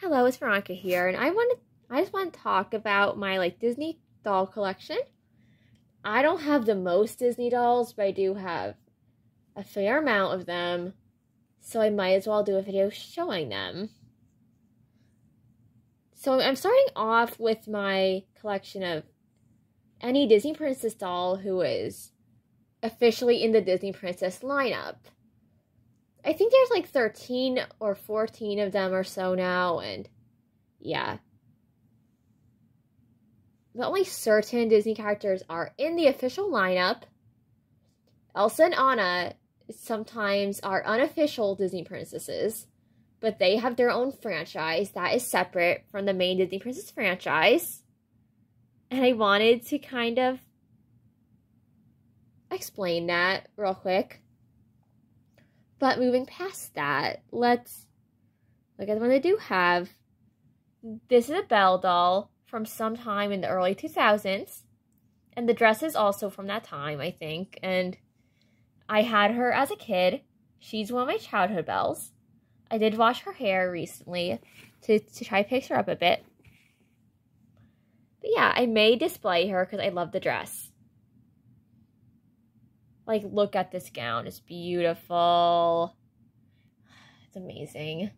Hello, it's Veronica here, and I want to I just want to talk about my like Disney doll collection. I don't have the most Disney dolls, but I do have a fair amount of them. So I might as well do a video showing them. So I'm starting off with my collection of any Disney Princess doll who is officially in the Disney Princess lineup. I think there's like 13 or 14 of them or so now, and yeah. But only certain Disney characters are in the official lineup. Elsa and Anna sometimes are unofficial Disney princesses, but they have their own franchise that is separate from the main Disney Princess franchise. And I wanted to kind of explain that real quick. But moving past that, let's look at the one they do have. This is a Belle doll from sometime in the early 2000s. And the dress is also from that time, I think. And I had her as a kid. She's one of my childhood Belles. I did wash her hair recently to, to try to fix her up a bit. But yeah, I may display her because I love the dress. Like, look at this gown. It's beautiful. It's amazing.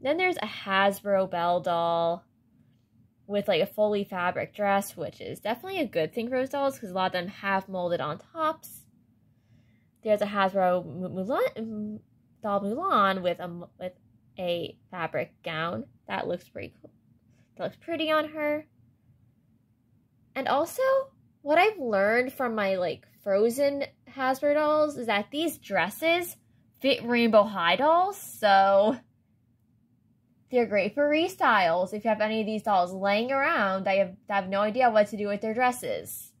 Then there's a Hasbro Belle doll with like a fully fabric dress, which is definitely a good thing for those dolls because a lot of them have molded on tops. There's a Hasbro Mulan um, doll Mulan with a with a fabric gown that looks pretty cool. That looks pretty on her. And also, what I've learned from my like Frozen Hasbro dolls is that these dresses fit Rainbow High dolls, so they're great for restyles. If you have any of these dolls laying around that have, that have no idea what to do with their dresses.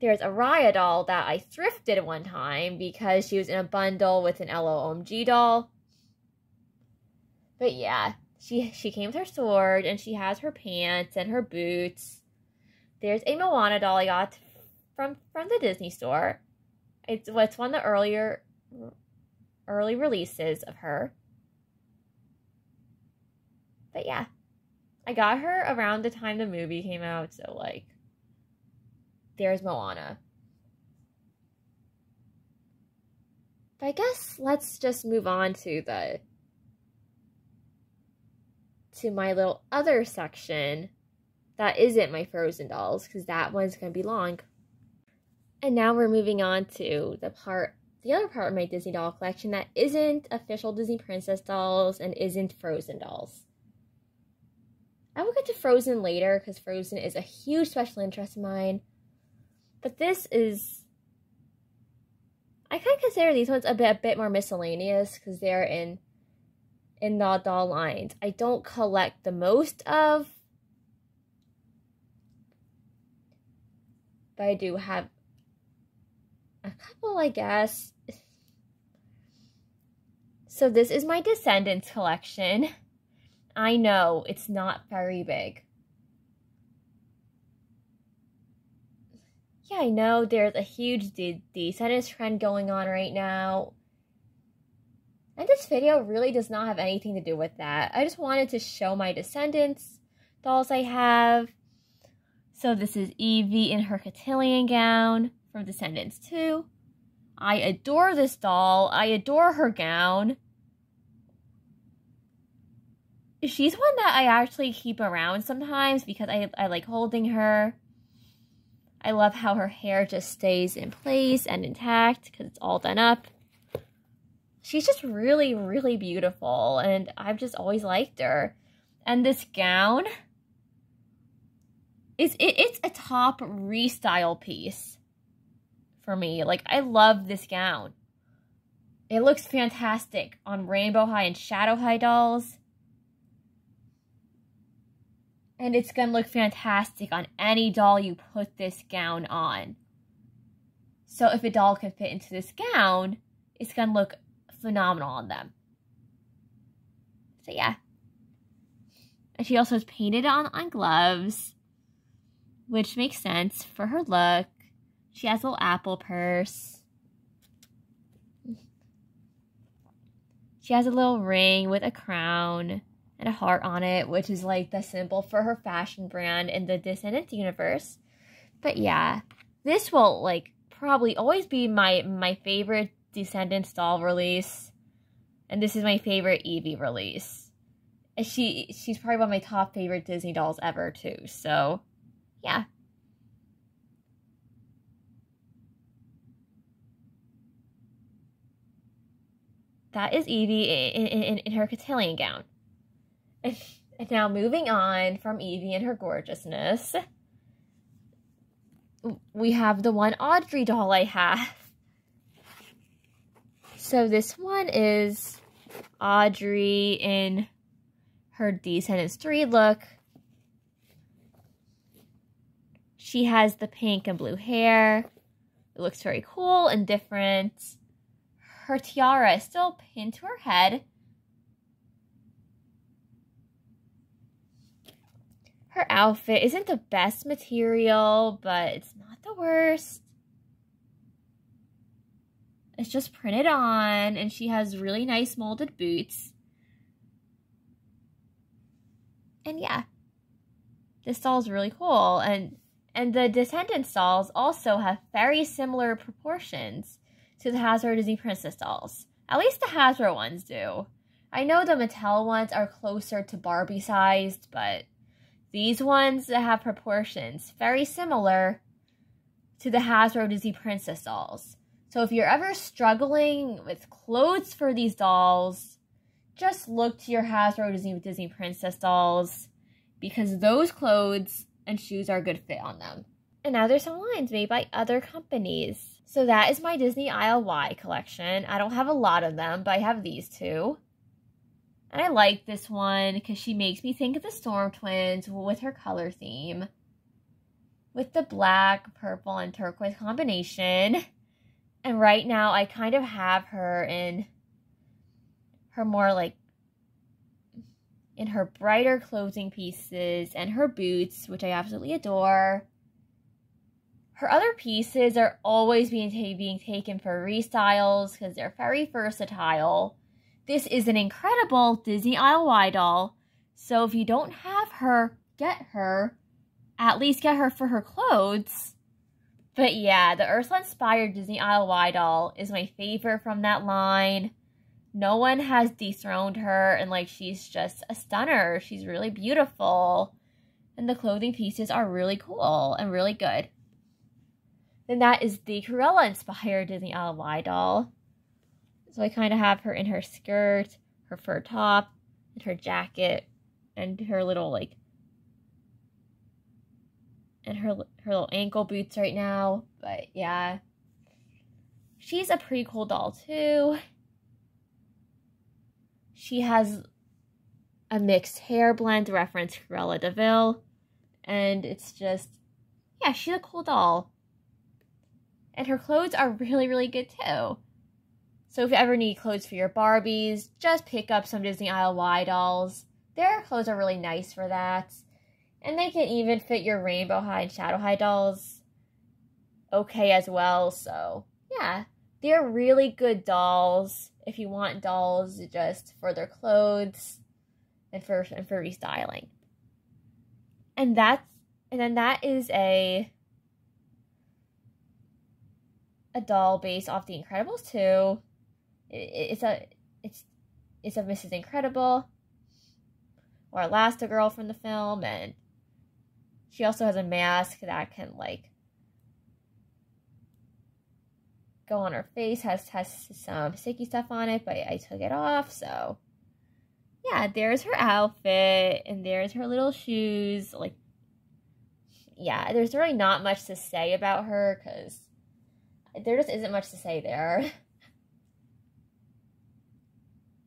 There's a Raya doll that I thrifted one time because she was in a bundle with an LOMG doll. But yeah, she she came with her sword and she has her pants and her boots. There's a Moana doll I got from from the Disney store. It's what's one of the earlier early releases of her. But yeah, I got her around the time the movie came out, so like, there's Moana. But I guess let's just move on to the to my little other section that isn't my Frozen dolls because that one's going to be long. And now we're moving on to the part, the other part of my Disney doll collection that isn't official Disney Princess dolls and isn't Frozen dolls. I will get to Frozen later because Frozen is a huge special interest of mine. But this is. I kind of consider these ones a bit, a bit more miscellaneous because they're in in the doll lines. I don't collect the most of, but I do have a couple, I guess. So this is my Descendants collection. I know it's not very big. Yeah, I know there's a huge de- descendants trend going on right now. And this video really does not have anything to do with that. I just wanted to show my descendants dolls I have. So this is Evie in her cotillion gown from Descendants 2. I adore this doll. I adore her gown she's one that I actually keep around sometimes because I, I like holding her. I love how her hair just stays in place and intact because it's all done up. She's just really, really beautiful and I've just always liked her. And this gown is it, it's a top restyle piece for me. Like I love this gown. It looks fantastic on Rainbow High and Shadow High dolls and it's going to look fantastic on any doll you put this gown on. So if a doll can fit into this gown, it's going to look phenomenal on them. So yeah. And she also has painted on, on gloves, which makes sense for her look. She has a little apple purse. She has a little ring with a crown and a heart on it, which is like the symbol for her fashion brand in the Descendants universe. But yeah, this will like probably always be my my favorite Descendants doll release, and this is my favorite Evie release. And she she's probably one of my top favorite Disney dolls ever too. So, yeah. That is Evie in, in, in her cotillion gown. And, now moving on from Evie and her gorgeousness, we have the one Audrey doll I have. So this one is Audrey in her Descendants 3 look. She has the pink and blue hair. It looks very cool and different. Her tiara is still pinned to her head. Her outfit isn't the best material, but it's not the worst. It's just printed on, and she has really nice molded boots. And yeah, this doll is really cool. And and the descendant dolls also have very similar proportions to the Hasbro Disney Princess dolls. At least the Hasbro ones do. I know the Mattel ones are closer to Barbie sized, but these ones have proportions very similar to the Hasbro Disney Princess dolls. So if you're ever struggling with clothes for these dolls, just look to your Hasbro Disney Disney Princess dolls because those clothes and shoes are a good fit on them. And now there's some lines made by other companies. So that is my Disney ILY collection. I don't have a lot of them, but I have these two. And I like this one because she makes me think of the Storm Twins with her color theme. With the black, purple, and turquoise combination. And right now, I kind of have her in her more like in her brighter clothing pieces and her boots, which I absolutely adore. Her other pieces are always being, ta- being taken for restyles because they're very versatile. This is an incredible Disney ILY doll, so if you don't have her, get her. At least get her for her clothes. But yeah, the Ursula inspired Disney ILY doll is my favorite from that line. No one has dethroned her, and like she's just a stunner. She's really beautiful. And the clothing pieces are really cool and really good. Then that is the Cruella inspired Disney Y doll. So I kind of have her in her skirt, her fur top, and her jacket, and her little like and her her little ankle boots right now. But yeah, she's a pretty cool doll too. She has a mixed hair blend reference Cruella de Vil, and it's just yeah, she's a cool doll. And her clothes are really really good too. So if you ever need clothes for your Barbies, just pick up some Disney ILY dolls. Their clothes are really nice for that. And they can even fit your Rainbow High and Shadow High dolls okay as well. So, yeah, they're really good dolls if you want dolls just for their clothes and for and for restyling. And that's and then that is a a doll based off The Incredibles 2. it's a it's it's a Mrs. Incredible or Elastigirl from the film and she also has a mask that can like go on her face. Has has some sticky stuff on it, but I took it off. So yeah, there's her outfit and there's her little shoes. Like yeah, there's really not much to say about her because there just isn't much to say there.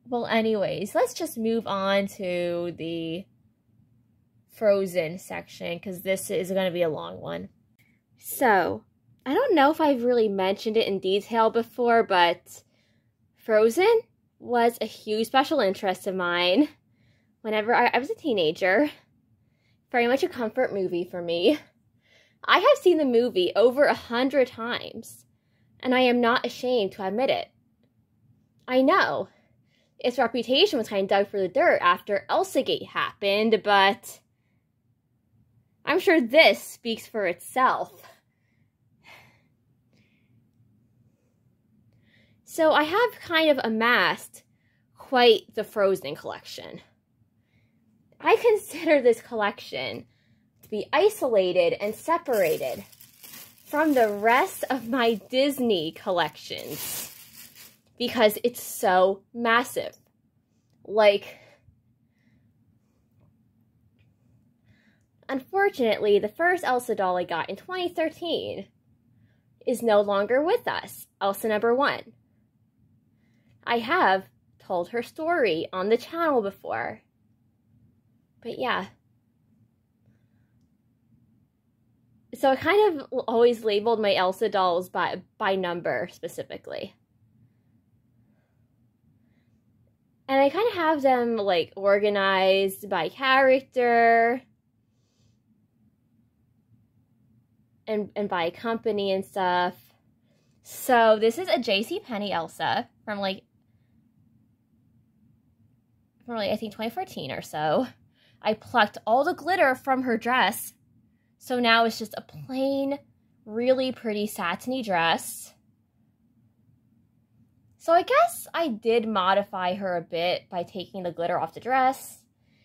well, anyways, let's just move on to the Frozen section because this is going to be a long one. So, I don't know if I've really mentioned it in detail before, but Frozen was a huge special interest of mine whenever I, I was a teenager. Very much a comfort movie for me. I have seen the movie over a hundred times, and I am not ashamed to admit it. I know its reputation was kind of dug for the dirt after Elsagate happened, but I'm sure this speaks for itself. So I have kind of amassed quite the Frozen collection. I consider this collection to be isolated and separated from the rest of my Disney collections because it's so massive. Like, unfortunately, the first Elsa doll I got in 2013 is no longer with us, Elsa number one. I have told her story on the channel before. But yeah. So I kind of always labeled my Elsa dolls by by number specifically. And I kind of have them like organized by character and and by company and stuff. So this is a JC Penney Elsa from like from like I think 2014 or so. I plucked all the glitter from her dress. So now it's just a plain, really pretty satiny dress. So I guess I did modify her a bit by taking the glitter off the dress.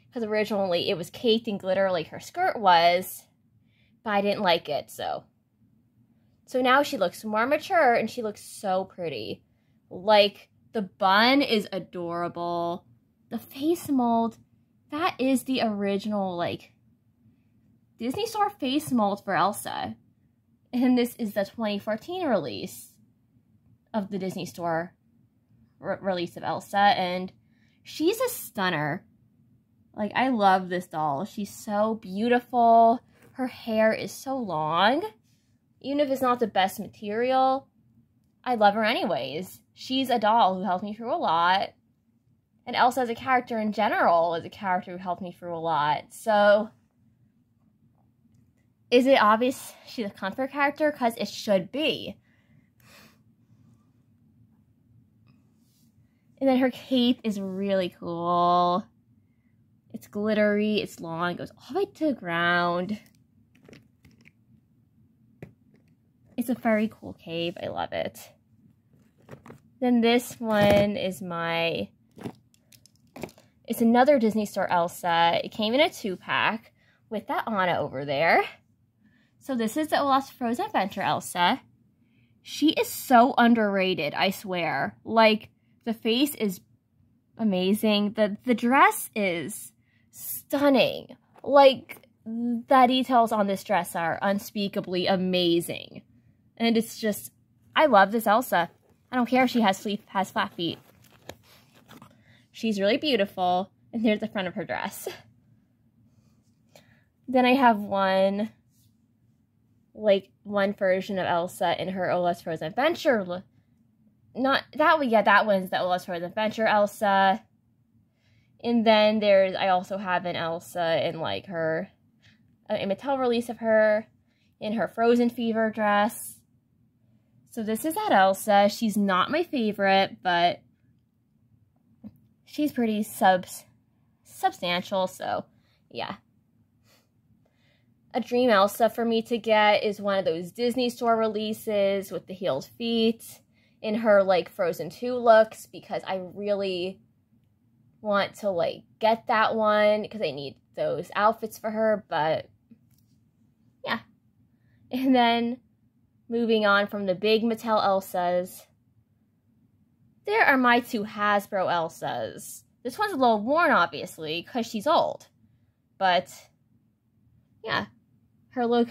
Because originally it was caked in glitter like her skirt was. But I didn't like it, so. So now she looks more mature and she looks so pretty. Like, the bun is adorable the face mold, that is the original, like, Disney Store face mold for Elsa. And this is the 2014 release of the Disney Store re release of Elsa. And she's a stunner. Like, I love this doll. She's so beautiful. Her hair is so long. Even if it's not the best material, I love her anyways. She's a doll who helped me through a lot and Elsa as a character in general is a character who helped me through a lot. So, is it obvious she's a comfort character? Because it should be. And then her cape is really cool. It's glittery, it's long, it goes all the way to the ground. It's a very cool cape. I love it. Then this one is my it's another Disney Store Elsa. It came in a two-pack with that Anna over there. So this is the Olaf's Frozen Adventure Elsa. She is so underrated, I swear. Like, the face is amazing. The, the dress is stunning. Like, the details on this dress are unspeakably amazing. And it's just, I love this Elsa. I don't care if she has, sleep, has flat feet. She's really beautiful. And here's the front of her dress. Then I have one, like, one version of Elsa in her Olaf's Frozen Adventure. Not, that one, yeah, that one's the Olaf's Frozen Adventure Elsa. And then there's, I also have an Elsa in, like, her, uh, a Mattel release of her in her Frozen Fever dress. So this is that Elsa. She's not my favorite, but she's pretty subs substantial, so yeah. A dream Elsa for me to get is one of those Disney store releases with the heeled feet in her like Frozen 2 looks because I really want to like get that one because I need those outfits for her, but yeah. And then moving on from the big Mattel Elsas, there are my two Hasbro Elsas. This one's a little worn, obviously, because she's old. But, yeah, her look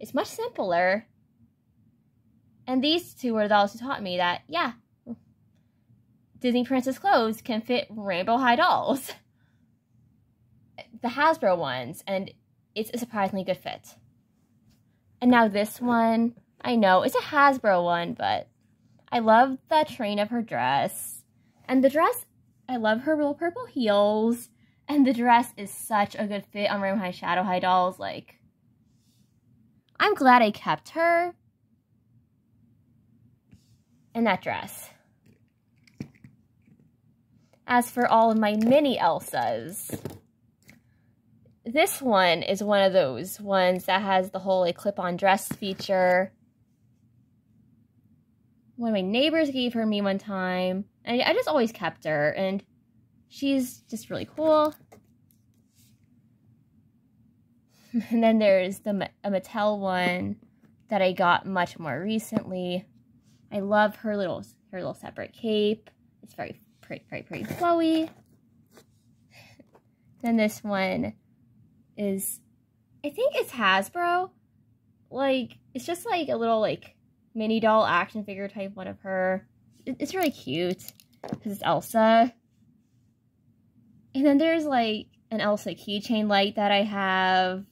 is much simpler. And these two were the dolls who taught me that, yeah, Disney Princess clothes can fit rainbow high dolls. The Hasbro ones, and it's a surprisingly good fit. And now this one, I know, it's a Hasbro one, but I love the train of her dress. And the dress, I love her little purple heels. And the dress is such a good fit on Rainbow High Shadow High dolls. Like, I'm glad I kept her in that dress. As for all of my mini Elsas, this one is one of those ones that has the whole like clip-on dress feature. One of my neighbors gave her me one time, and I just always kept her, and she's just really cool. And then there's the a Mattel one that I got much more recently. I love her little her little separate cape. It's very pretty, very pretty flowy. then this one is, I think it's Hasbro. Like, it's just like a little like mini doll action figure type one of her. It's really cute because it's Elsa. And then there's like an Elsa keychain light that I have.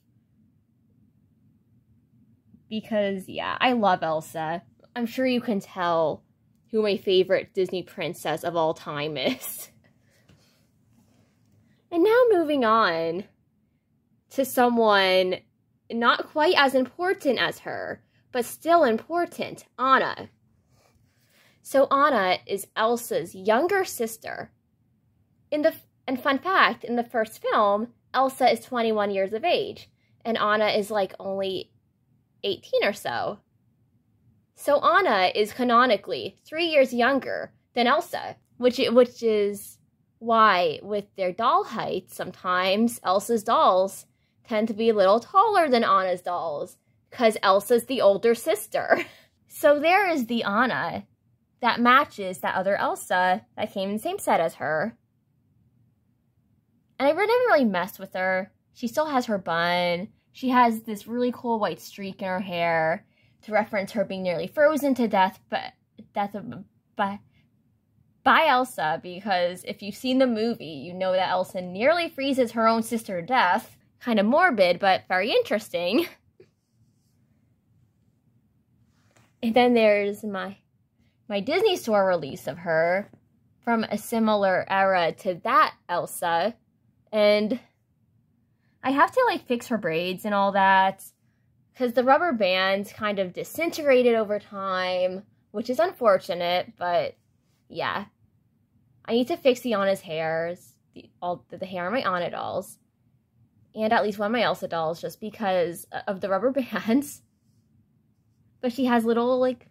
Because, yeah, I love Elsa. I'm sure you can tell who my favorite Disney princess of all time is. and now moving on to someone not quite as important as her, but still important, Anna. So Anna is Elsa's younger sister. In the and fun fact, in the first film, Elsa is 21 years of age and Anna is like only 18 or so. So Anna is canonically 3 years younger than Elsa, which which is why with their doll height sometimes Elsa's dolls tend to be a little taller than Anna's dolls because Elsa's the older sister. So there is the Anna that matches that other Elsa that came in the same set as her. And I never really messed with her. She still has her bun. She has this really cool white streak in her hair to reference her being nearly frozen to death, but death of, by, by Elsa, because if you've seen the movie, you know that Elsa nearly freezes her own sister to death kind of morbid, but very interesting. And then there's my my Disney Store release of her from a similar era to that Elsa. And I have to like fix her braids and all that because the rubber bands kind of disintegrated over time, which is unfortunate, but yeah. I need to fix the Anna's hairs, the, all the, hair on my Anna dolls and at least one of my Elsa dolls just because of the rubber bands. But she has little like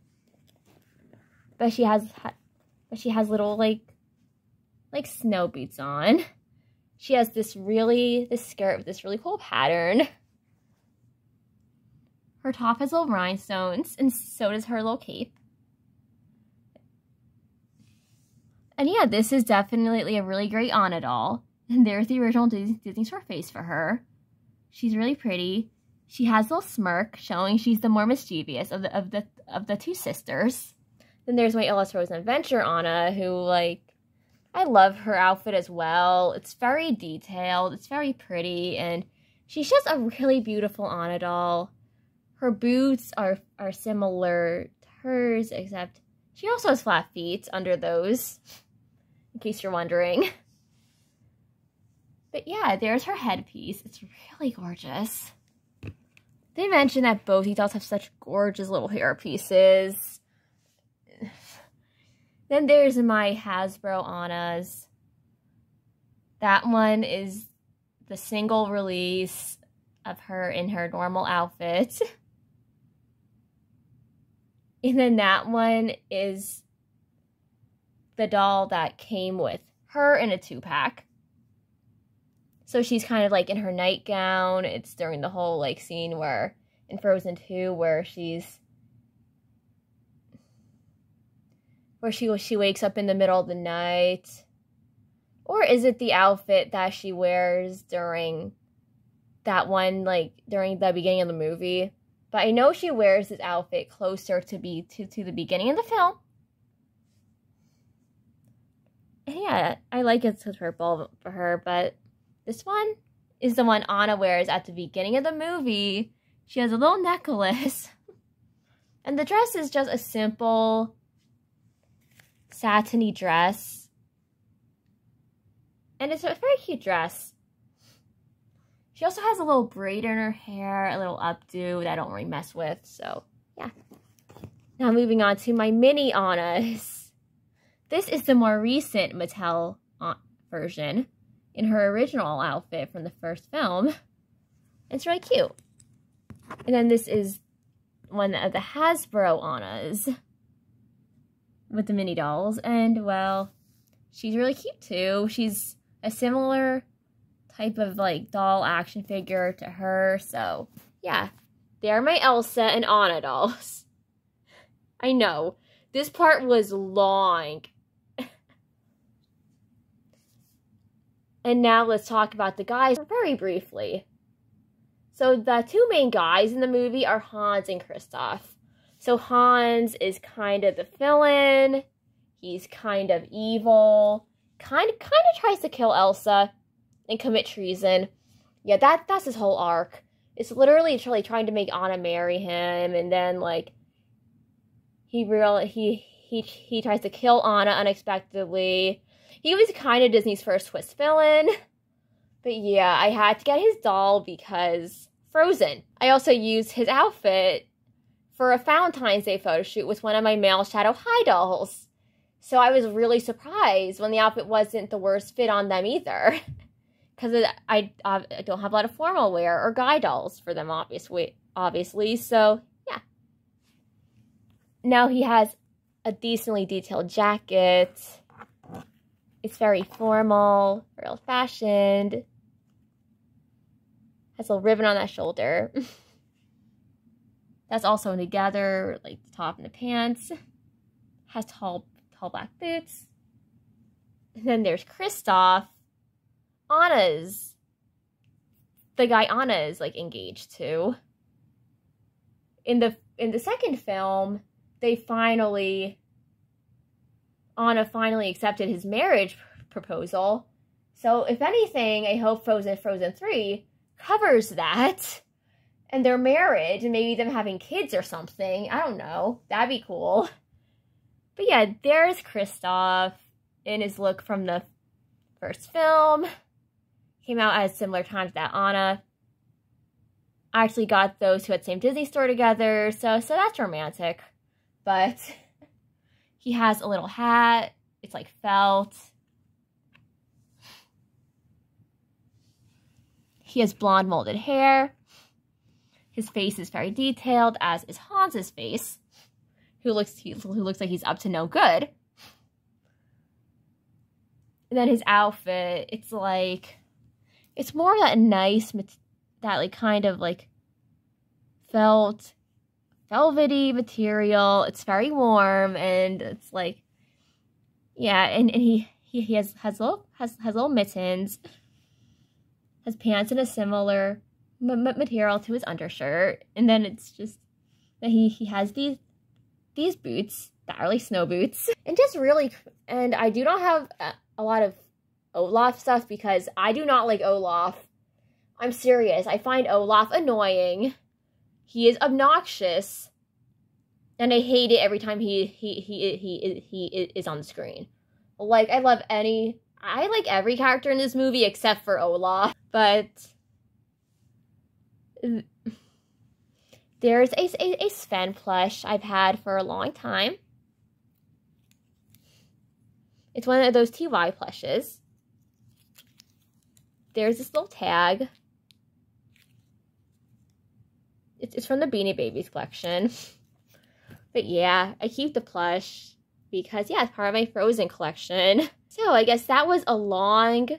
but she has but she has little like like snow boots on. She has this really this skirt with this really cool pattern. Her top has little rhinestones and so does her little cape. And yeah, this is definitely a really great on Anna doll. And there's the original Disney Store face for her. She's really pretty. She has a little smirk, showing she's the more mischievous of the of the of the two sisters. Then there's my Olaf's Frozen Adventure Anna, who like I love her outfit as well. It's very detailed, it's very pretty, and she's just a really beautiful Anna doll. Her boots are are similar to hers, except she also has flat feet under those, in case you're wondering. But yeah, there's her headpiece. It's really gorgeous. They mentioned that both dolls have such gorgeous little hair pieces. then there's my Hasbro Annas. That one is the single release of her in her normal outfit. And then that one is the doll that came with her in a two-pack. So she's kind of like in her nightgown. It's during the whole like scene where in Frozen 2 where she's where she she wakes up in the middle of the night. Or is it the outfit that she wears during that one like during the beginning of the movie? But I know she wears this outfit closer to be to, to the beginning of the film. And yeah, I like it it's purple for her, but this one is the one Anna wears at the beginning of the movie. She has a little necklace. and the dress is just a simple satiny dress. And it's a very cute dress. She also has a little braid in her hair, a little updo that I don't really mess with, so yeah. Now moving on to my mini Annas. This is the more recent Mattel uh, version in her original outfit from the first film. It's really cute. And then this is one of the Hasbro Annas with the mini dolls. And, well, she's really cute too. She's a similar type of, like, doll action figure to her. So, yeah. They are my Elsa and Anna dolls. I know. This part was long. And now let's talk about the guys very briefly. So the two main guys in the movie are Hans and Kristoff. So Hans is kind of the villain. He's kind of evil. Kind of kind of tries to kill Elsa and commit treason. Yeah, that that's his whole arc. It's literally truly trying to make Anna marry him and then like he real he he he tries to kill Anna unexpectedly. He was kind of Disney's first twist villain. But yeah, I had to get his doll because Frozen. I also used his outfit for a Valentine's Day photo shoot with one of my male Shadow High dolls. So I was really surprised when the outfit wasn't the worst fit on them either. Because I, uh, I don't have a lot of formal wear or guy dolls for them, obviously. obviously. So, yeah. Now he has a decently detailed jacket. It's very formal, old fashioned. Has a little ribbon on that shoulder. That's all sewn together, like the top and the pants. Has tall, tall black boots. And then there's Kristoff. Anna's the guy Anna is like engaged to. In the in the second film, they finally Anna finally accepted his marriage proposal. So if anything, I hope Frozen Frozen 3 covers that and their marriage and maybe them having kids or something. I don't know. That'd be cool. But yeah, there's Kristoff in his look from the first film. Came out at a similar time to that Anna. I actually got those at the same Disney store together, so so that's romantic. But he has a little hat. It's like felt. He has blonde molded hair. His face is very detailed, as is Hans's face, who looks who looks like he's up to no good. And then his outfit, it's like it's more that nice that like kind of like felt velvety material. It's very warm and it's like yeah, and, and he, he he has has little has has little mittens has pants in a similar material to his undershirt, and then it's just that he he has these these boots that are like snow boots, and just really. And I do not have a, a lot of Olaf stuff because I do not like Olaf. I'm serious. I find Olaf annoying. He is obnoxious, and I hate it every time he he he he he, he is on the screen. Like I love any I like every character in this movie except for Olaf, but there's a, a, a Sven plush I've had for a long time. It's one of those TY plushes. There's this little tag. It's, it's from the Beanie Babies collection. But yeah, I keep the plush because, yeah, it's part of my Frozen collection. So I guess that was a long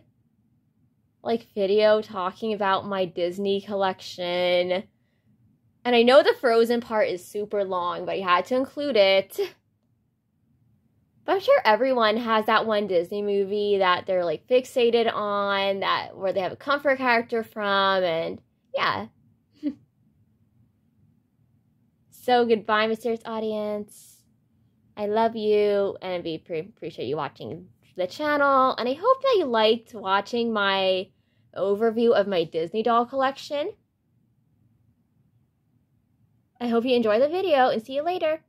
like video talking about my Disney collection. And I know the Frozen part is super long, but I had to include it. But I'm sure everyone has that one Disney movie that they're like fixated on, that where they have a comfort character from, and yeah. So goodbye, mysterious audience. I love you, and we pre- appreciate you watching the channel, and I hope that you liked watching my overview of my Disney doll collection. I hope you enjoy the video and see you later.